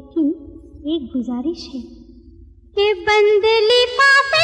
लेकिन एक गुजारिश है। कि बंद लिफाफे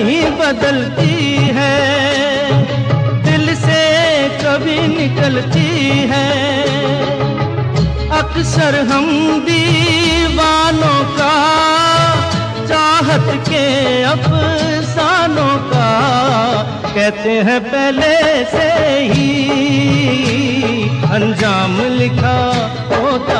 कहीं बदलती है। दिल से कभी निकलती है। अक्सर हम दीवानों का, चाहत के अफसानों का, कहते हैं पहले से ही, अंजाम लिखा होता